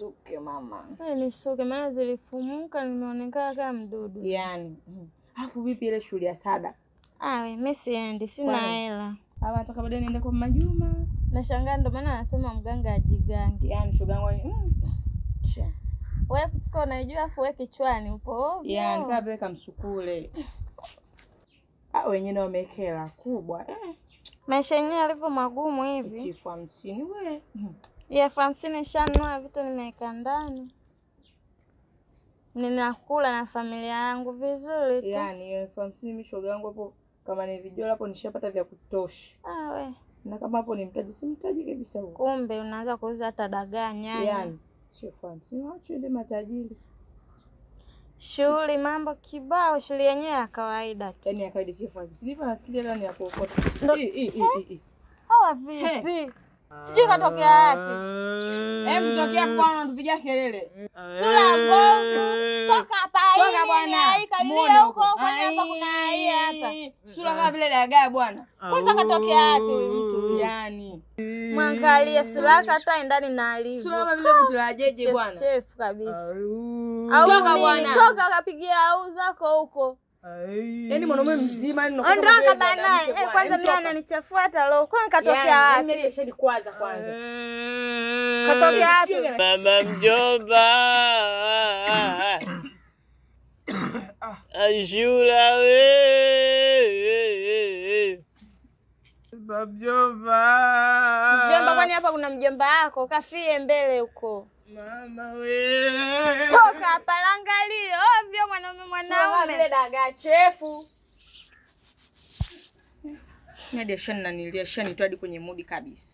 nisuke mama. Hey, nisuke maana zilifumuka nimeonekana kama mdudu. Yaani. mm. Alafu vipi ile shughuli ya sada? Ah, mimi siendi, sina hela. Ama nataka baadaye niende kwa Majuma. Nashangaa ndo maana anasema mganga ajigange. Yaani shoga ni mm. Cha. Wewe kusika unaijua afu wewe kichwani upo. Yaani kama vile kamsukule. Ah, wenyewe wamekela kubwa. Eh, Maisha yenyewe yalivyo magumu hivi. chifu hamsini we. Ya elfu hamsini nishanunua vitu nimeweka ndani. Ninakula na familia yangu vizuri tu. Yaani hiyo elfu hamsini mimi shoga yangu hapo kama ni vijola hapo nishapata vya kutosha. Ah, we. Na kama hapo ni mtaji si mtaji kabisa huo. Kumbe unaanza kuuza hata dagaa nyanya. Yaani sio elfu hamsini wacho ile matajiri. Shughuli mambo kibao, shughuli yenyewe ya kawaida tu. Yaani ya kawaida chifu nafikiri hela ni ya kuokota. Ndo- Hii hii hii hii. Hawa vipi? Sijui katokea wapi. Hebu tutokea kwana tupigia kelele. Sura mbovu. Toka hapa Toka bwana. nini? Huko huko hapa kuna hii hapa. Sura kama vile dagaa bwana. Kwanza katokea wapi huyu mtu? yani? Mwangalie sura yake hata ndani na alivyo. Sura kama vile mtu la jeje bwana. Chef chef kabisa. Au Toka bwana. Toka kapigia au zako huko. Yaani mwanaume mzima yani unakuwa kama Ondoka bana. Eh, kwanza mimi ananichafua hata roho. Kwani katokea wapi? mimi nishanikwaza kwanza. Katokea wapi? Mama mjomba, Ashura we, Mama mjomba, Mjomba, kwani hapa kuna mjomba yako? Kafie mbele huko. mama we, Toka hapa dagaa chefu. Nadia, shani ashani nanilia, ashanitoa hadi kwenye mudi kabisa.